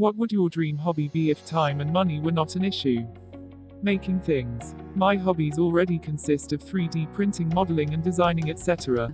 What would your dream hobby be if time and money were not an issue? Making things. My hobbies already consist of 3D printing, modeling, and designing, etc.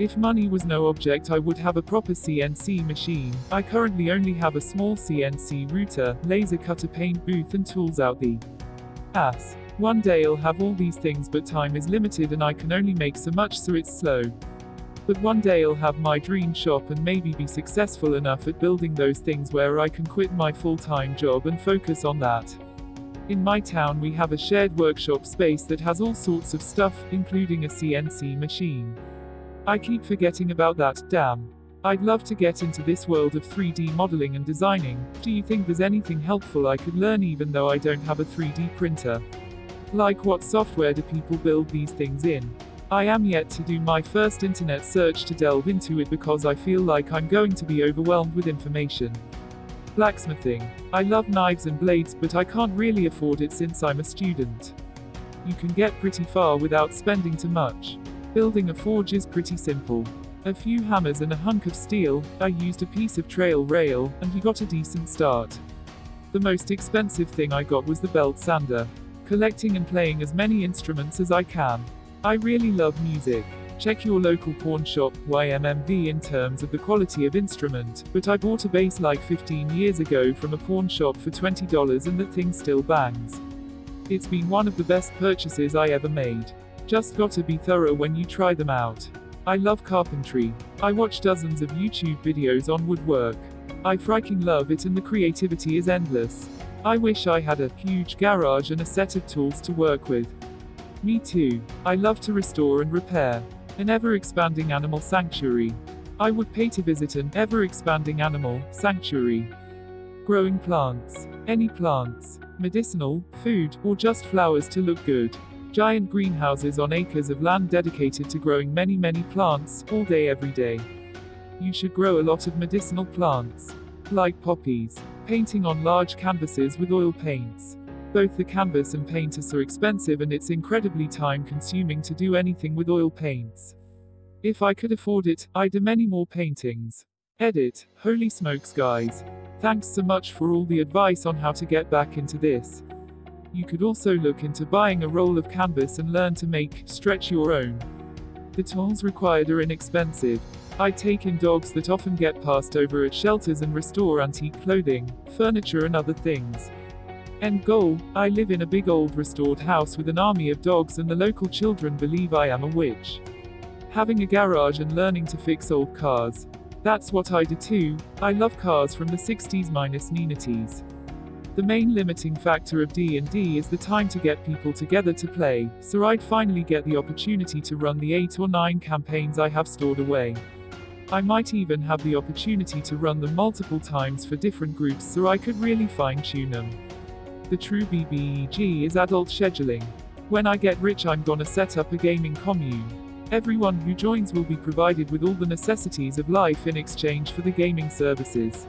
If money was no object, I would have a proper CNC machine. I currently only have a small CNC router, laser cutter paint booth, and tools out the ass. One day I'll have all these things, but time is limited and I can only make so much, so it's slow. But one day I'll have my dream shop and maybe be successful enough at building those things where I can quit my full time job and focus on that. In my town, we have a shared workshop space that has all sorts of stuff, including a CNC machine. I keep forgetting about that, damn. I'd love to get into this world of 3D modeling and designing. Do you think there's anything helpful I could learn even though I don't have a 3D printer? Like what software do people build these things in? I am yet to do my first internet search to delve into it because I feel like I'm going to be overwhelmed with information. Blacksmithing. I love knives and blades, but I can't really afford it since I'm a student. You can get pretty far without spending too much. Building a forge is pretty simple. A few hammers and a hunk of steel, I used a piece of trail rail, and you got a decent start. The most expensive thing I got was the belt sander. Collecting and playing as many instruments as I can. I really love music. Check your local pawn shop, YMMV in terms of the quality of instrument, but I bought a bass like 15 years ago from a pawn shop for $20 and that thing still bangs. It's been one of the best purchases I ever made. Just gotta be thorough when you try them out. I love carpentry. I watch dozens of YouTube videos on woodwork. I freaking love it and the creativity is endless. I wish I had a huge garage and a set of tools to work with. Me too. I love to restore and repair. An ever expanding animal sanctuary. I would pay to visit an ever expanding animal sanctuary. Growing plants. Any plants. Medicinal, food, or just flowers to look good. Giant greenhouses on acres of land dedicated to growing many, many plants, all day, every day. You should grow a lot of medicinal plants. Like poppies. Painting on large canvases with oil paints. Both the canvas and paint are expensive and it's incredibly time consuming to do anything with oil paints. If I could afford it, I'd do many more paintings. Edit. Holy smokes, guys. Thanks so much for all the advice on how to get back into this. You could also look into buying a roll of canvas and learn to make, stretch your own. The tools required are inexpensive. I take in dogs that often get passed over at shelters and restore antique clothing, furniture, and other things. End goal I live in a big old restored house with an army of dogs, and the local children believe I am a witch. Having a garage and learning to fix old cars. That's what I do too. I love cars from the 60s minus Ninities. The main limiting factor of D&D is the time to get people together to play, so I'd finally get the opportunity to run the 8 or 9 campaigns I have stored away. I might even have the opportunity to run them multiple times for different groups so I could really fine tune them. The true BBEG is adult scheduling. When I get rich, I'm gonna set up a gaming commune. Everyone who joins will be provided with all the necessities of life in exchange for the gaming services.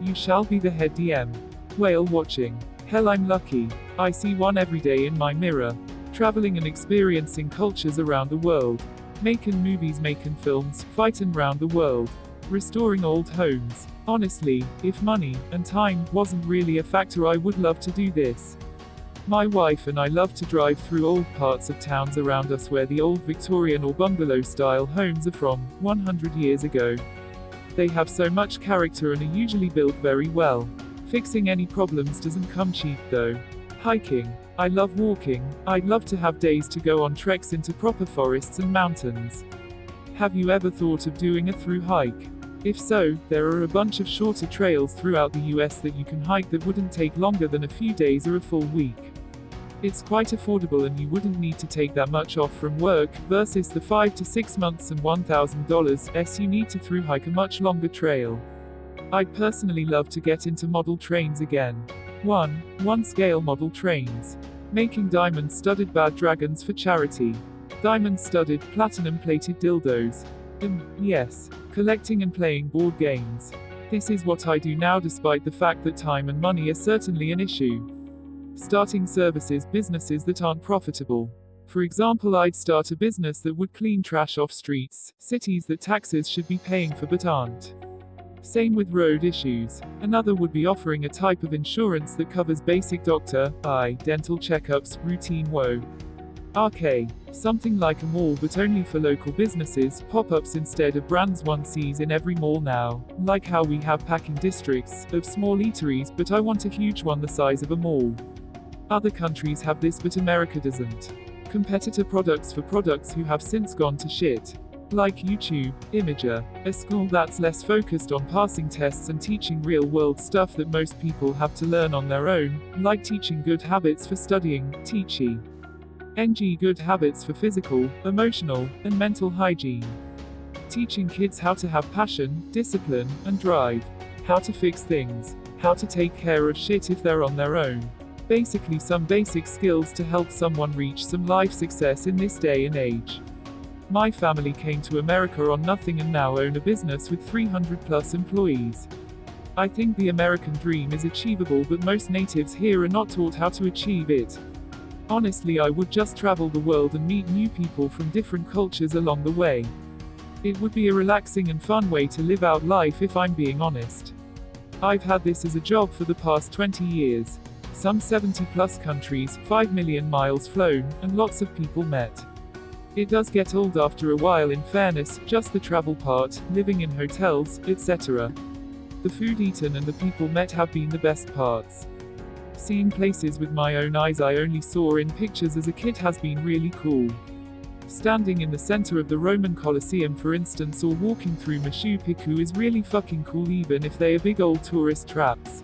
You shall be the head DM. Whale watching. Hell, I'm lucky. I see one every day in my mirror. Traveling and experiencing cultures around the world. Making movies, making films, fighting round the world. Restoring old homes. Honestly, if money and time wasn't really a factor, I would love to do this. My wife and I love to drive through old parts of towns around us where the old Victorian or bungalow style homes are from, 100 years ago. They have so much character and are usually built very well. Fixing any problems doesn't come cheap though. Hiking. I love walking. I'd love to have days to go on treks into proper forests and mountains. Have you ever thought of doing a through hike? If so, there are a bunch of shorter trails throughout the US that you can hike that wouldn't take longer than a few days or a full week. It's quite affordable and you wouldn't need to take that much off from work, versus the 5 to 6 months and $1,000 s you need to through hike a much longer trail. I'd personally love to get into model trains again. 1. 1 scale model trains. Making diamond studded bad dragons for charity. Diamond studded, platinum plated dildos. Yes. Collecting and playing board games. This is what I do now despite the fact that time and money are certainly an issue. Starting services, businesses that aren't profitable. For example, I'd start a business that would clean trash off streets, cities that taxes should be paying for but aren't. Same with road issues. Another would be offering a type of insurance that covers basic doctor, eye, dental checkups, routine woe. RK. Something like a mall but only for local businesses, pop-ups instead of brands one sees in every mall now. Like how we have packing districts, of small eateries, but I want a huge one the size of a mall. Other countries have this but America doesn't. Competitor products for products who have since gone to shit. Like YouTube, Imgur, a school that's less focused on passing tests and teaching real world stuff that most people have to learn on their own, like teaching good habits for studying, Teachy. NG good habits for physical, emotional, and mental hygiene. Teaching kids how to have passion, discipline, and drive. How to fix things. How to take care of shit if they're on their own. Basically some basic skills to help someone reach some life success in this day and age. My family came to America on nothing and now own a business with 300 plus employees. I think the American dream is achievable but most natives here are not taught how to achieve it. Honestly I would just travel the world and meet new people from different cultures along the way. It would be a relaxing and fun way to live out life if I'm being honest. I've had this as a job for the past 20 years. Some 70 plus countries, 5 million miles flown, and lots of people met. It does get old after a while in fairness, just the travel part, living in hotels, etc. The food eaten and the people met have been the best parts. Seeing places with my own eyes I only saw in pictures as a kid has been really cool. Standing in the center of the Roman Colosseum for instance or walking through Machu Picchu is really fucking cool even if they are big old tourist traps.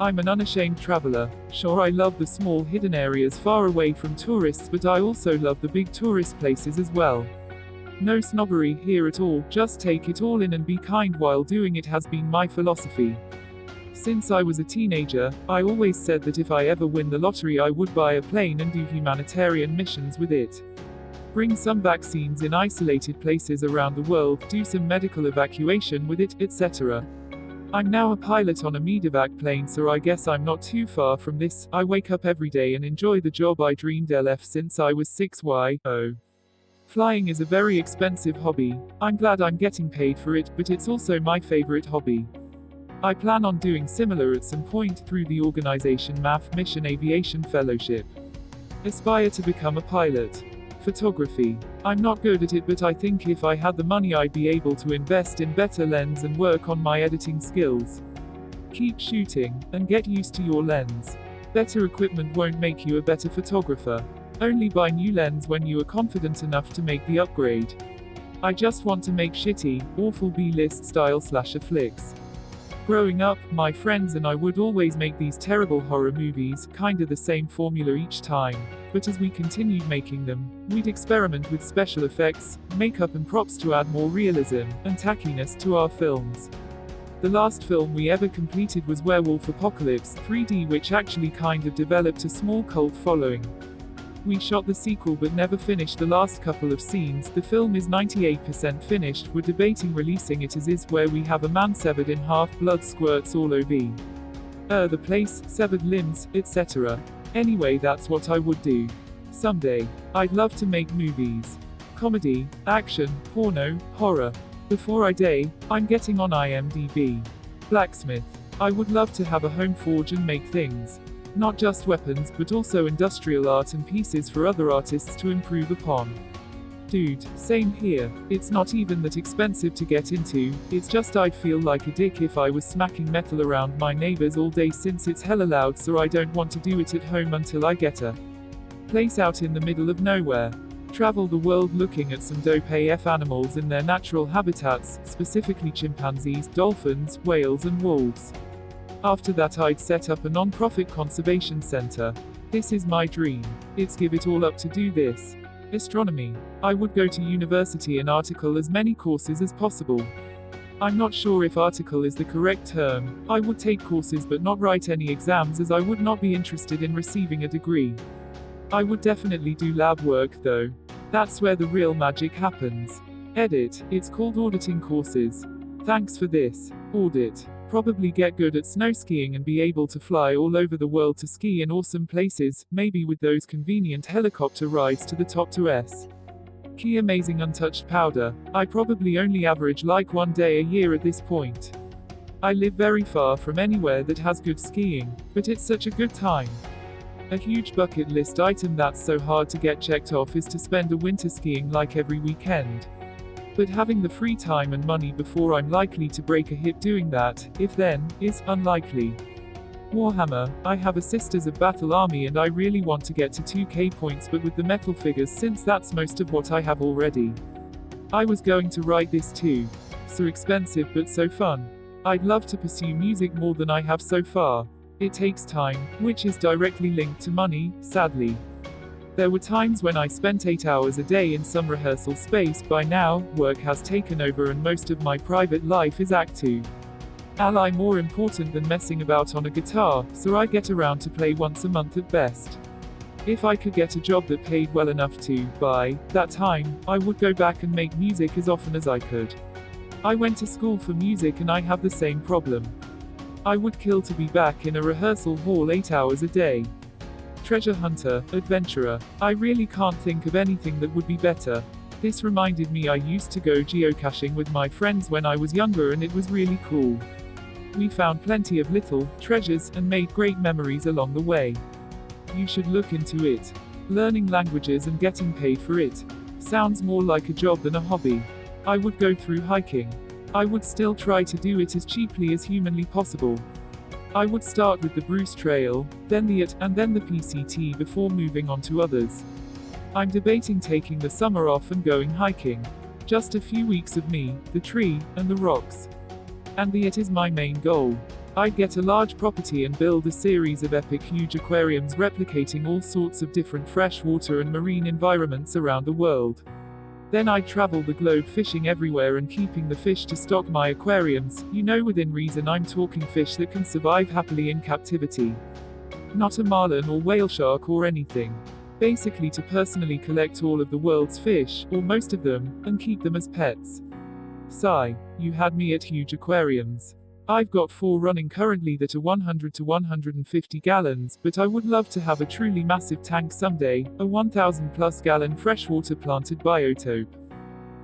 I'm an unashamed traveler. Sure I love the small hidden areas far away from tourists but I also love the big tourist places as well. No snobbery here at all, just take it all in and be kind while doing it has been my philosophy. Since I was a teenager, I always said that if I ever win the lottery I would buy a plane and do humanitarian missions with it. Bring some vaccines in isolated places around the world, do some medical evacuation with it, etc. I'm now a pilot on a medevac plane so I guess I'm not too far from this, I wake up every day and enjoy the job I dreamed LF since I was 6y, oh. Flying is a very expensive hobby. I'm glad I'm getting paid for it, but it's also my favorite hobby. I plan on doing similar at some point through the organization MAF Mission Aviation Fellowship. Aspire to become a pilot. Photography. I'm not good at it but I think if I had the money I'd be able to invest in better lens and work on my editing skills. Keep shooting, and get used to your lens. Better equipment won't make you a better photographer. Only buy new lens when you are confident enough to make the upgrade. I just want to make shitty, awful B-list style slasher flicks. Growing up, my friends and I would always make these terrible horror movies, kinda the same formula each time. But as we continued making them, we'd experiment with special effects, makeup and props to add more realism and tackiness to our films. The last film we ever completed was Werewolf Apocalypse 3D which actually kind of developed a small cult following. We shot the sequel but never finished the last couple of scenes. The film is 98% finished. We're debating releasing it as is, where we have a man severed in half, blood squirts all over. Uh, the place, severed limbs, etc. Anyway, that's what I would do. Someday. I'd love to make movies. Comedy, action, porno, horror. Before I die, I'm getting on IMDb. Blacksmith. I would love to have a home forge and make things. Not just weapons, but also industrial art and pieces for other artists to improve upon. Dude, same here. It's not even that expensive to get into, it's just I'd feel like a dick if I was smacking metal around my neighbors all day since it's hella loud so I don't want to do it at home until I get a place out in the middle of nowhere. Travel the world looking at some dope AF animals in their natural habitats, specifically chimpanzees, dolphins, whales and wolves. After that I'd set up a non-profit conservation center. This is my dream. It's give it all up to do this. Astronomy. I would go to university and article as many courses as possible. I'm not sure if article is the correct term. I would take courses but not write any exams as I would not be interested in receiving a degree. I would definitely do lab work though. That's where the real magic happens. Edit. It's called auditing courses. Thanks for this. Audit. Probably get good at snow skiing and be able to fly all over the world to ski in awesome places, maybe with those convenient helicopter rides to the top to S. Key amazing untouched powder. I probably only average like one day a year at this point. I live very far from anywhere that has good skiing, but it's such a good time. A huge bucket list item that's so hard to get checked off is to spend a winter skiing like every weekend. But having the free time and money before I'm likely to break a hip doing that, if then, is unlikely. Warhammer, I have a Sisters of Battle army and I really want to get to 2k points but with the metal figures since that's most of what I have already. I was going to write this too. So expensive but so fun. I'd love to pursue music more than I have so far. It takes time, which is directly linked to money, sadly. There were times when I spent 8 hours a day in some rehearsal space, by now, work has taken over and most of my private life is act 2. Ally more important than messing about on a guitar, so I get around to play once a month at best. If I could get a job that paid well enough to, by that time, I would go back and make music as often as I could. I went to school for music and I have the same problem. I would kill to be back in a rehearsal hall 8 hours a day. Treasure hunter, adventurer. I really can't think of anything that would be better. This reminded me I used to go geocaching with my friends when I was younger and it was really cool. We found plenty of little treasures and made great memories along the way. You should look into it. Learning languages and getting paid for it. Sounds more like a job than a hobby. I would go through hiking. I would still try to do it as cheaply as humanly possible. I would start with the Bruce Trail, then the IT, and then the PCT before moving on to others. I'm debating taking the summer off and going hiking. Just a few weeks of me, the tree, and the rocks. And the IT is my main goal. I'd get a large property and build a series of epic huge aquariums replicating all sorts of different freshwater and marine environments around the world. Then I'd travel the globe fishing everywhere and keeping the fish to stock my aquariums, you know within reason I'm talking fish that can survive happily in captivity. Not a marlin or whale shark or anything. Basically to personally collect all of the world's fish, or most of them, and keep them as pets. Sigh, you had me at huge aquariums. I've got four running currently that are 100 to 150 gallons, but I would love to have a truly massive tank someday, a 1000 plus gallon freshwater planted biotope.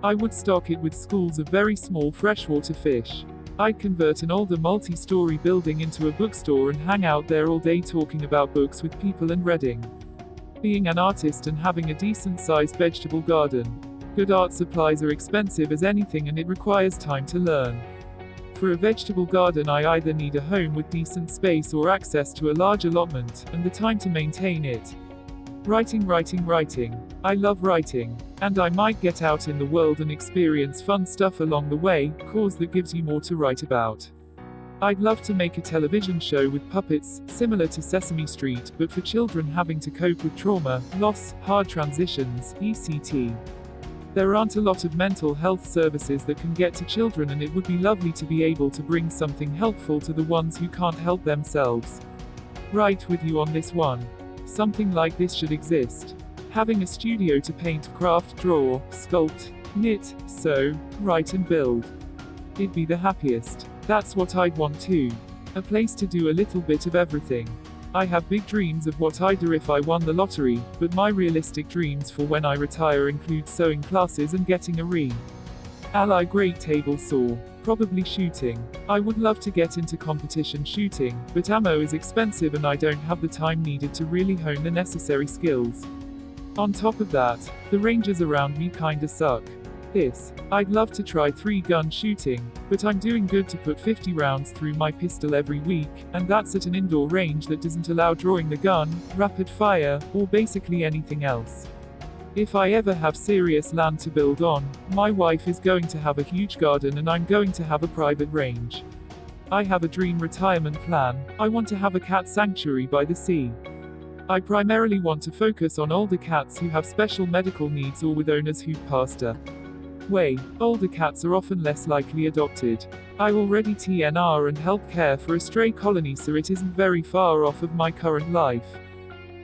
I would stock it with schools of very small freshwater fish. I'd convert an older multi story building into a bookstore and hang out there all day talking about books with people and reading. Being an artist and having a decent sized vegetable garden. Good art supplies are expensive as anything and it requires time to learn. For a vegetable garden I either need a home with decent space or access to a large allotment, and the time to maintain it. Writing, writing, writing. I love writing. And I might get out in the world and experience fun stuff along the way, cause that gives you more to write about. I'd love to make a television show with puppets, similar to Sesame Street, but for children having to cope with trauma, loss, hard transitions, ECT. There aren't a lot of mental health services that can get to children, and it would be lovely to be able to bring something helpful to the ones who can't help themselves. Right with you on this one. Something like this should exist. Having a studio to paint, craft, draw, sculpt, knit, sew, write, and build. It'd be the happiest. That's what I'd want too. A place to do a little bit of everything. I have big dreams of what I'd do if I won the lottery, but my realistic dreams for when I retire include sewing classes and getting a re. Ally great table saw. Probably shooting. I would love to get into competition shooting, but ammo is expensive and I don't have the time needed to really hone the necessary skills. On top of that, the ranges around me kinda suck this. I'd love to try three gun shooting, but I'm doing good to put 50 rounds through my pistol every week, and that's at an indoor range that doesn't allow drawing the gun, rapid fire, or basically anything else. If I ever have serious land to build on, my wife is going to have a huge garden and I'm going to have a private range. I have a dream retirement plan, I want to have a cat sanctuary by the sea. I primarily want to focus on older cats who have special medical needs or with owners who've passed a way, older cats are often less likely adopted. I already TNR and help care for a stray colony so it isn't very far off of my current life.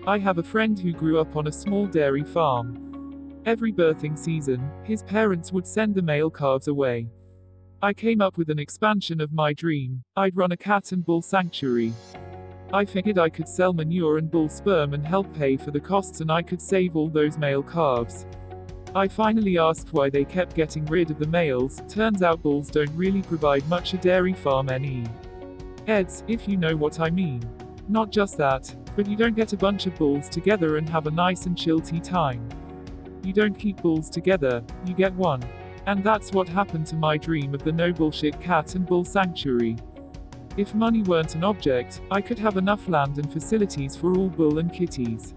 I have a friend who grew up on a small dairy farm. Every birthing season, his parents would send the male calves away. I came up with an expansion of my dream. I'd run a cat and bull sanctuary. I figured I could sell manure and bull sperm and help pay for the costs and I could save all those male calves. I finally asked why they kept getting rid of the males, turns out bulls don't really provide much a dairy farm any. Eds, if you know what I mean. Not just that, but you don't get a bunch of bulls together and have a nice and chill tea time. You don't keep bulls together, you get one. And that's what happened to my dream of the no bullshit cat and bull sanctuary. If money weren't an object, I could have enough land and facilities for all bull and kitties.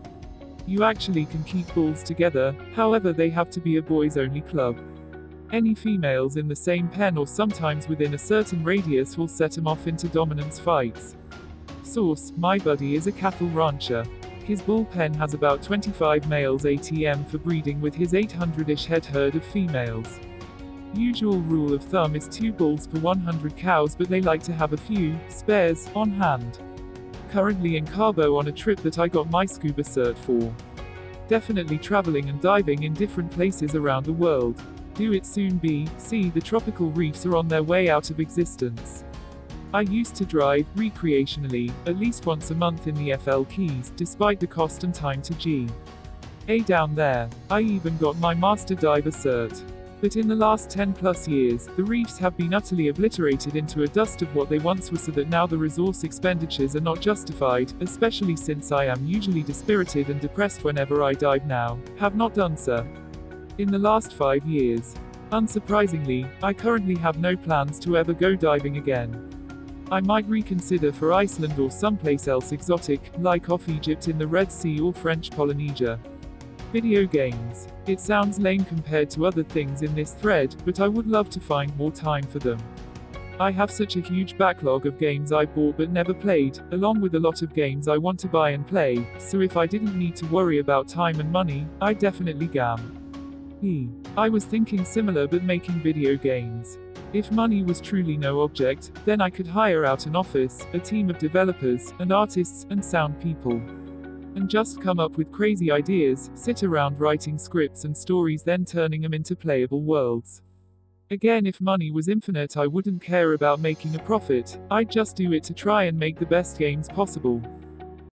You actually can keep bulls together, however they have to be a boys only club. Any females in the same pen or sometimes within a certain radius will set them off into dominance fights. Source, my buddy is a cattle rancher. His bull pen has about 25 males ATM for breeding with his 800-ish head herd of females. Usual rule of thumb is 2 bulls per 100 cows but they like to have a few, spares, on hand. Currently in Cabo on a trip that I got my scuba cert for. Definitely traveling and diving in different places around the world. Do it soon be, see the tropical reefs are on their way out of existence. I used to drive, recreationally, at least once a month in the FL Keys, despite the cost and time to G. A down there. I even got my master diver cert. But in the last 10 plus years, the reefs have been utterly obliterated into a dust of what they once were so that now the resource expenditures are not justified, especially since I am usually dispirited and depressed whenever I dive now, have not done so. In the last 5 years. Unsurprisingly, I currently have no plans to ever go diving again. I might reconsider for Iceland or someplace else exotic, like off Egypt in the Red Sea or French Polynesia. Video games. It sounds lame compared to other things in this thread, but I would love to find more time for them. I have such a huge backlog of games I bought but never played, along with a lot of games I want to buy and play, so if I didn't need to worry about time and money, I definitely gam. E. I was thinking similar but making video games. If money was truly no object, then I could hire out an office, a team of developers, and artists, and sound people. And just come up with crazy ideas, sit around writing scripts and stories then turning them into playable worlds. Again if money was infinite I wouldn't care about making a profit, I'd just do it to try and make the best games possible.